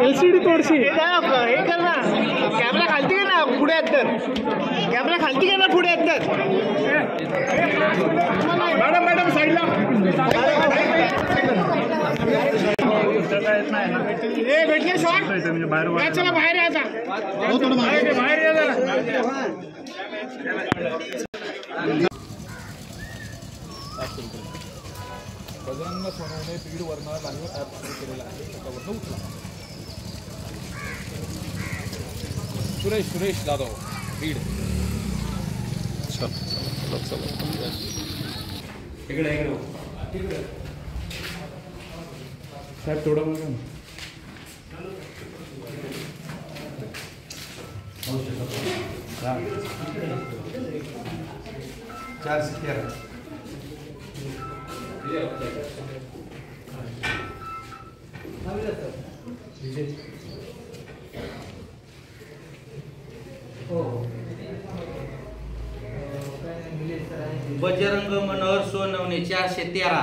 LCD तोडशी हे कर खालती ना पुढे आहेत तर कॅमेरा खालती ना पुढे आहेत तर मॅडम मॅडम साईडला ए भेटले शॉट। चला बाहेर यायचा बाहेर या जरा गजानन सोनवणे बीड लाईव्ह ॲप सुरू केलेला आहे त्याच्यावरनं उठला सुरेश सुरेश जाधव बीड. साहेब थोडं बघा ना. बजरंग मनोहर सोनवणे चारशे तेरा.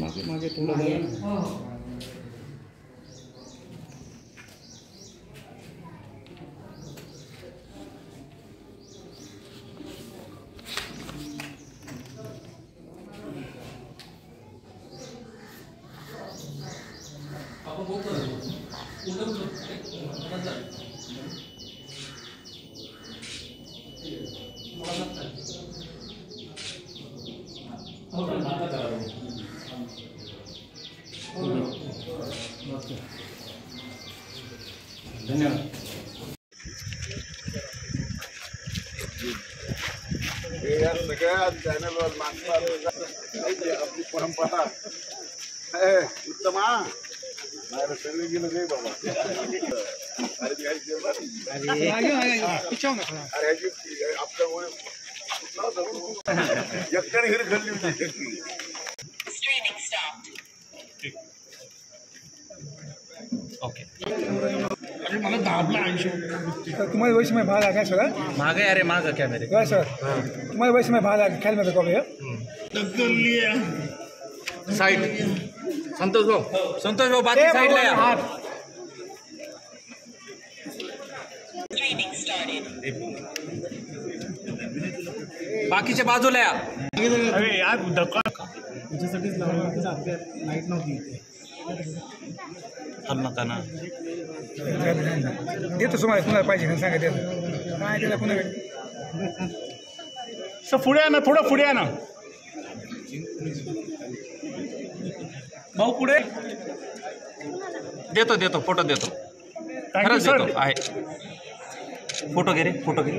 मागे मागे थोडं धन्यवाद सगळ्या चॅनलवर परंपरा हे, उत्तमा नाही रे, गेलं अरे ते. अरे आपल्या तुम्हारे वैसे में भाग आ गया सर मागे अरे माग कॅमेरे क्या सर तुम्हारे वैसे में भाग आ गया ख्याल में रखोगे साईड संतोष भाऊ। संतोष भाऊ बाकी साईडला या बाकीच्या बाजूला या अरे यार धक्का नका ना देतो तुम्हाला कुणाला पाहिजे सांगा देतो. काय त्याला कुणाकडे सर पुढे ना थोडं पुढे आहे ना. भाऊ पुढे? देतो देतो फोटो देतो. खरंच देतो आहे. फोटो घे रे फोटो घे.